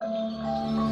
Música